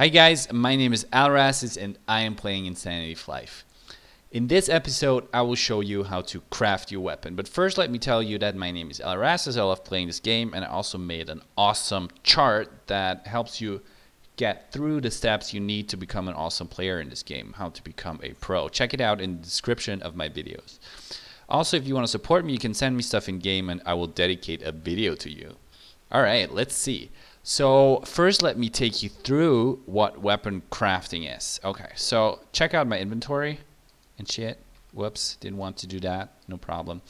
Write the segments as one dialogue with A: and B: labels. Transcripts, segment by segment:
A: Hi guys, my name is Alerassus and I am playing Insanity Flyff. In this episode, I will show you how to craft your weapon. But first, let me tell you that my name is Alerassus. I love playing this game and I also made an awesome chart that helps you get through the steps you need to become an awesome player in this game, how to become a pro. Check it out in the description of my videos. Also, if you want to support me, you can send me stuff in game and I will dedicate a video to you. Alright, let's see. So first let me take you through what weapon crafting is. Okay, so check out my inventory and shit. Whoops, didn't want to do that. No problem.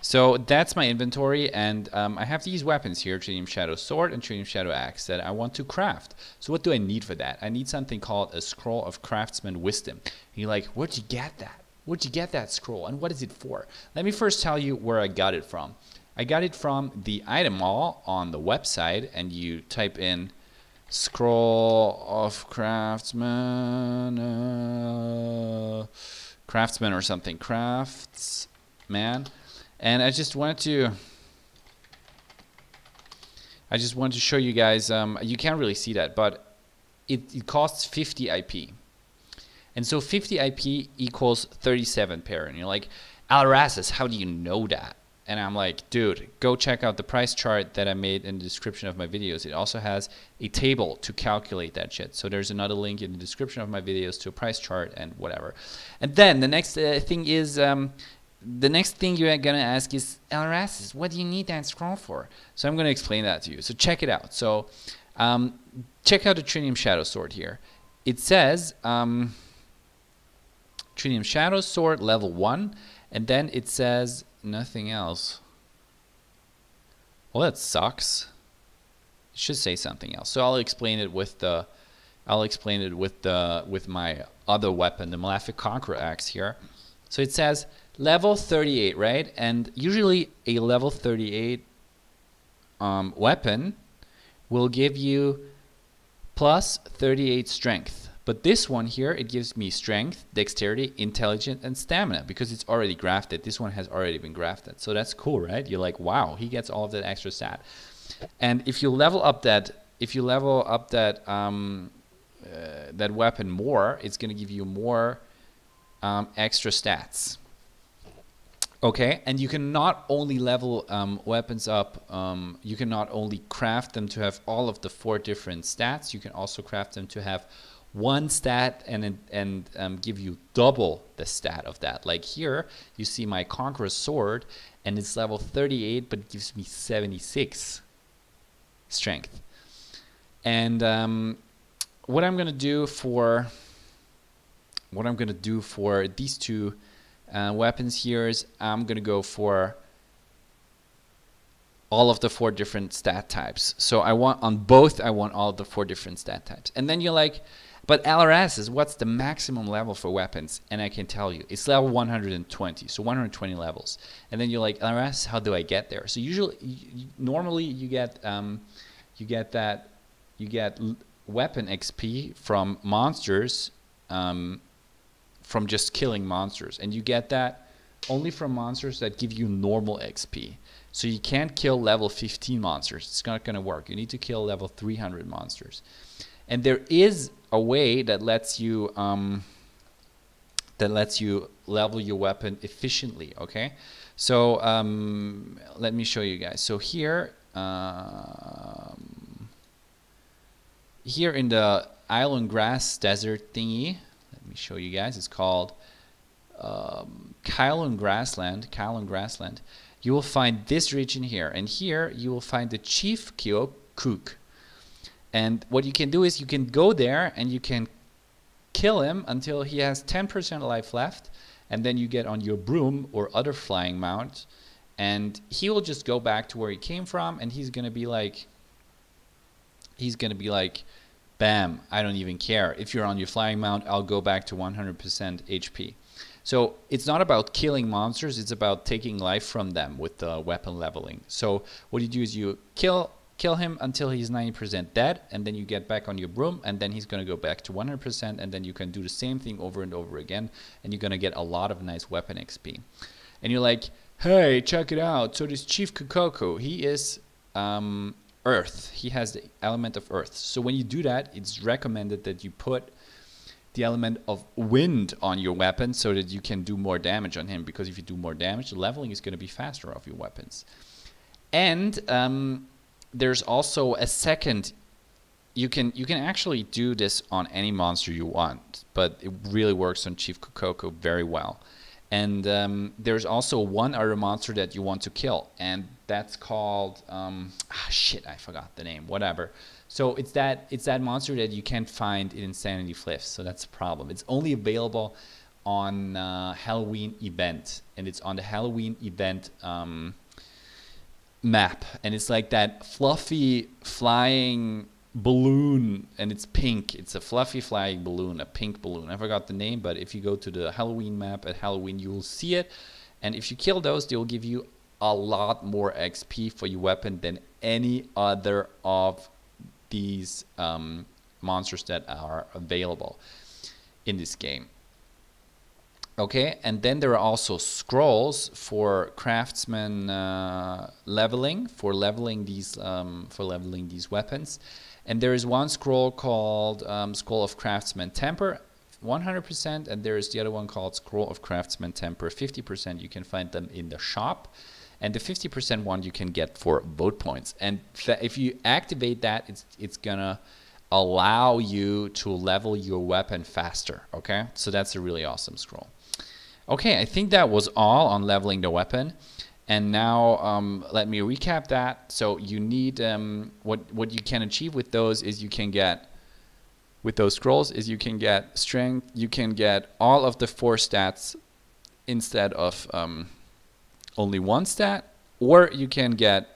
A: So that's my inventory and um, I have these weapons here, Tritium Shadow Sword and Tritium Shadow Axe that I want to craft. So what do I need for that? I need something called a Scroll of Craftsman Wisdom. And you're like, where'd you get that? Where'd you get that scroll and what is it for? Let me first tell you where I got it from. I got it from the item mall on the website and you type in scroll of craftsman uh, craftsman or something craftsman. And I just wanted to I just wanted to show you guys um, you can't really see that but it, it costs 50 IP and so 50 IP equals 37 perin and you're like Alerassus how do you know that and I'm like, dude, go check out the price chart that I made in the description of my videos. It also has a table to calculate that shit. So there's another link in the description of my videos to a price chart and whatever. And then the next uh, thing is, um, the next thing you're gonna ask is, Alerassus, what do you need that scroll for? So I'm gonna explain that to you. So check it out. So um, check out the Tritium Shadow Sword here. It says um, Tritium Shadow Sword level 1, and then it says nothing else. Well, that sucks. It should say something else. So I'll explain it with the, I'll explain it with the with my other weapon, the Malefic Conqueror axe here. So it says level 38, right? And usually a level 38 um, weapon will give you plus 38 strength. But this one here, it gives me strength, dexterity, intelligence, and stamina because it's already grafted. This one has already been grafted. So that's cool, right? You're like, wow, he gets all of that extra stat. And if you level up that, if you level up that um, uh, that weapon more, it's going to give you more um, extra stats. Okay, and you can not only level um, weapons up, um, you can not only craft them to have all of the four different stats, you can also craft them to have one stat and and um, give you double the stat of that. Like here, you see my Conqueror sword, and it's level 38, but it gives me 76 strength. And um, what I'm gonna do for what I'm gonna do for these two uh, weapons here is I'm gonna go for all of the four different stat types. So I want on both I want all the four different stat types. And then you're like, but Alerassus what's the maximum level for weapons? And I can tell you, it's level 120, so 120 levels. And then you're like, Alerassus, how do I get there? So usually, you, normally you get um, you get that you get weapon XP from monsters, um, from just killing monsters, and you get that only from monsters that give you normal XP. So you can't kill level 15 monsters. It's not going to work. You need to kill level 300 monsters. And there is a way that lets you um, that lets you level your weapon efficiently. Okay, so um, let me show you guys. So here, um, here in the island grass desert thingy, let me show you guys. It's called um, Kylon Grassland. Kylon Grassland. You will find this region here, and here you will find the Chief Cook. And what you can do is you can go there and you can kill him until he has 10% life left. And then you get on your broom or other flying mount. And he will just go back to where he came from. And he's going to be like, he's going to be like, bam, I don't even care. If you're on your flying mount, I'll go back to 100% HP. So it's not about killing monsters, it's about taking life from them with the weapon leveling. So what you do is you kill kill him until he's 90% dead and then you get back on your broom and then he's going to go back to 100% and then you can do the same thing over and over again and you're going to get a lot of nice weapon XP. And you're like, hey, check it out. So this Chief Kokoko, he is um, earth. He has the element of earth. So when you do that, it's recommended that you put the element of wind on your weapon so that you can do more damage on him. Because if you do more damage, the leveling is going to be faster of your weapons. And um, there's also a second. You can you can actually do this on any monster you want, but it really works on Chief Kokoko very well. And um, there's also one other monster that you want to kill, and that's called um, ah, shit. I forgot the name. Whatever. So it's that it's that monster that you can't find in Insanity Flyffs. So that's a problem. It's only available on uh, Halloween event, and it's on the Halloween event um, map, and it's like that fluffy flying balloon and it's pink. It's a fluffy flying balloon a pink balloon. I forgot the name but if you go to the halloween map at halloween you will see it. And if you kill those they will give you a lot more xp for your weapon than any other of these um, monsters that are available in this game okay and then there are also scrolls for craftsman uh, leveling for leveling these um, for leveling these weapons and there is one scroll called um, Scroll of Craftsman Temper, 100%, and there is the other one called Scroll of Craftsman Temper, 50%. You can find them in the shop. And the 50% one you can get for vote points. And if you activate that, it's, it's to allow you to level your weapon faster. Okay, so that's a really awesome scroll. Okay, I think that was all on leveling the weapon. And now um, let me recap that. So you need um, what what you can achieve with those is you can get with those scrolls is you can get strength. You can get all of the four stats instead of um, only one stat, or you can get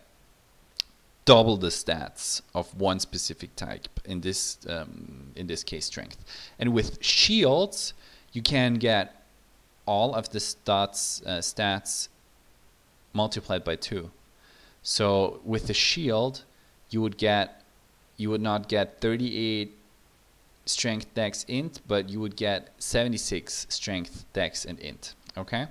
A: double the stats of one specific type. In this um, in this case, strength. And with shields, you can get all of the stats uh, stats multiplied by 2. So with the shield, you would get you would not get 38 strength dex int, but you would get 76 strength dex and int. Okay,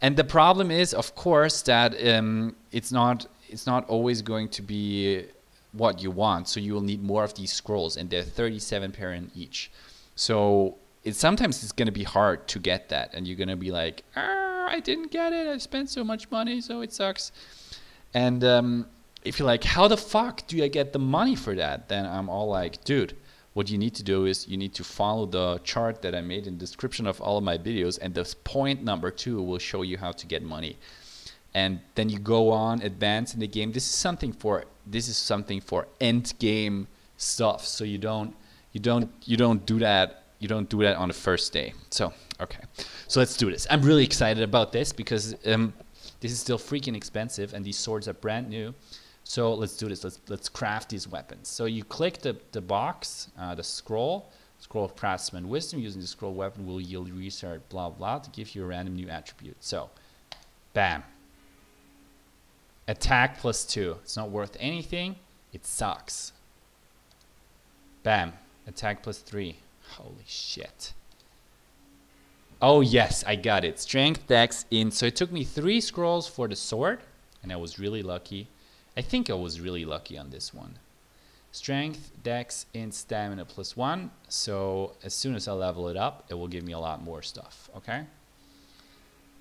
A: and the problem is, of course, that um, it's not it's not always going to be what you want. So you will need more of these scrolls, and they're 37 perin each. So it sometimes it's going to be hard to get that, and you're going to be like. Ah, I didn't get it. I spent so much money, so it sucks. And um, if you're like, how the fuck do I get the money for that? Then I'm all like, dude, what you need to do is you need to follow the chart that I made in the description of all of my videos, and this point number two will show you how to get money. And then you go on, advance in the game. This is something for this is something for end game stuff. So you don't you don't you don't do that you don't do that on the first day. So Okay, so let's do this. I'm really excited about this because um, this is still freaking expensive and these swords are brand new. So let's do this. Let's let's craft these weapons. So you click the the box, uh, the scroll, scroll of craftsman wisdom. Using the scroll weapon will yield research blah blah to give you a random new attribute. So, bam. Attack plus two. It's not worth anything. It sucks. Bam. Attack plus three. Holy shit. Oh yes, I got it. Strength, Dex, in. So it took me three scrolls for the sword, and I was really lucky. I think I was really lucky on this one. Strength, Dex, in Stamina plus one. So as soon as I level it up, it will give me a lot more stuff. Okay.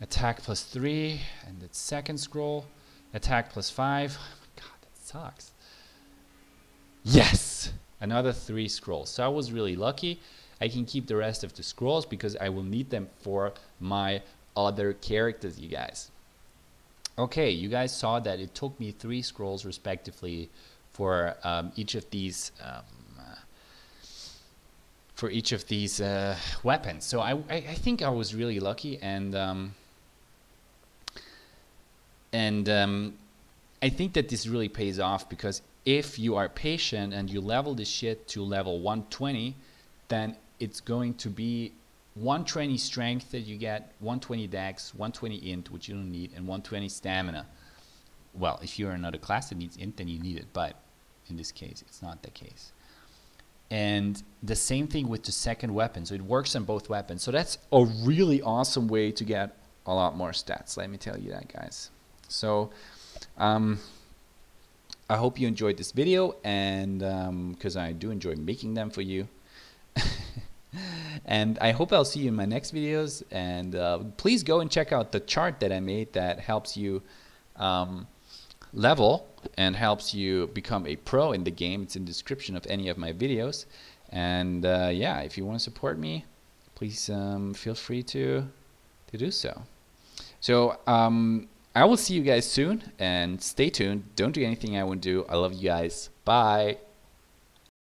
A: Attack plus three, and the second scroll. Attack plus five. God, that sucks. Yes, another three scrolls. So I was really lucky. I can keep the rest of the scrolls because I will need them for my other characters, you guys. Okay, you guys saw that it took me three scrolls respectively for um, each of these um, uh, for each of these uh, weapons. So I, I, I, think I was really lucky and um, and um, I think that this really pays off because if you are patient and you level this shit to level 120, then it's going to be 120 strength that you get, 120 dex, 120 int, which you don't need, and 120 stamina. Well, if you're another class that needs int, then you need it, but in this case, it's not the case. And the same thing with the second weapon. So it works on both weapons. So that's a really awesome way to get a lot more stats. Let me tell you that, guys. So um, I hope you enjoyed this video and because um, I do enjoy making them for you. and I hope I'll see you in my next videos. And uh, please go and check out the chart that I made that helps you um, level and helps you become a pro in the game. It's in the description of any of my videos. And uh, yeah, if you want to support me, please um, feel free to to do so. So um, I will see you guys soon and stay tuned. Don't do anything I won't do. I love you guys. Bye.